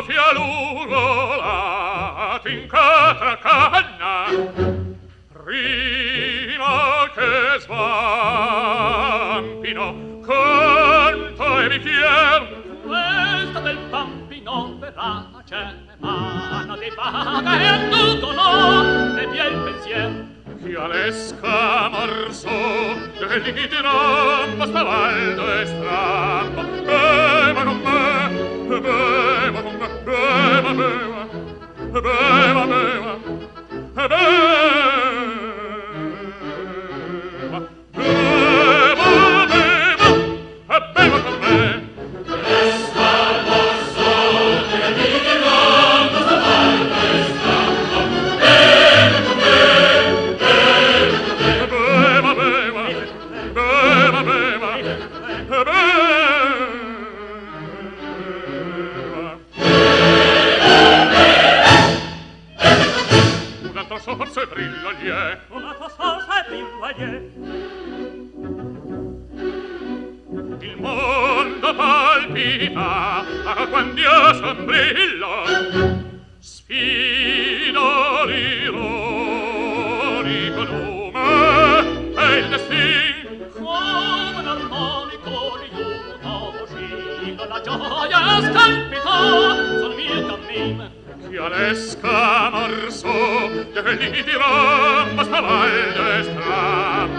soffia l'urola in catracanna prima che svampino canto e mi fier questo del pampino verrà a cene mano di paga e a tutto no e via il pensier chi alesca morso e di chi tirampo stavaldo e strampo bevo con me bevo con me beva, beva, beva, beva, beva. Il mondo palpita, ma quand'io sombrillo, sfido l'ironico nome e il destino. Come un armonico riuto, così con la gioia estalpita, son miei cammini. Fialesca morso, de lì di Roma destra.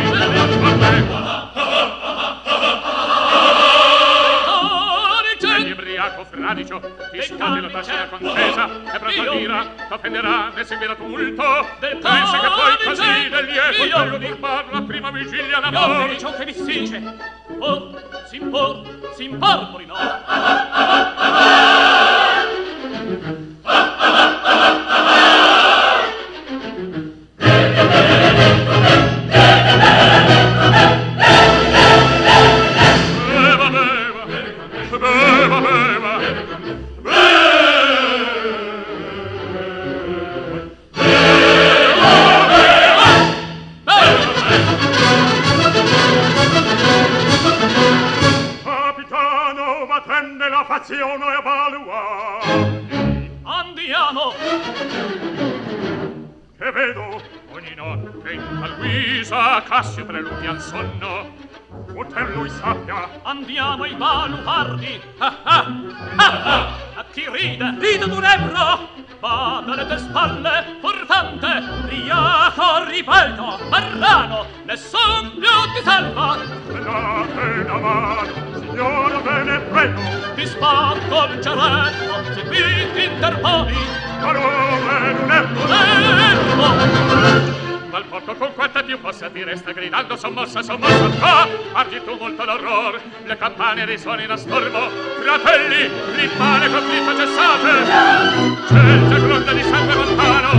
calicio ti scuote la tassa la certo contesa e pronto tira t'offenderà ne seguirà tumulto pensa che poi così del lieto quello di far la prima vigilia d'amor io ciò che mi si dice or oh, s'impor s'impor morino Iono e a Balua. Andiamo! Che vedo ogni notte in tal guisa Cassio preludi al sonno. Poter lui sappia. Andiamo ai baluardi. Ah ah! ah, A chi ride? Dite d'un ebro! Vada le tue spalle, portante, riato, ripalto, marrano, nessun più ti salva, date una mano, signora ve ne prego. Vi sbatto il cervello, se qui interponi. Calore, non è Non Dal porto con quanta più possa ti resta gridando sommossa, sommossa, qua! Ardi tu molto l'orror, le campane risuonino a stormo, fratelli, rimane con vita cessate! C'è il già di sangue lontano,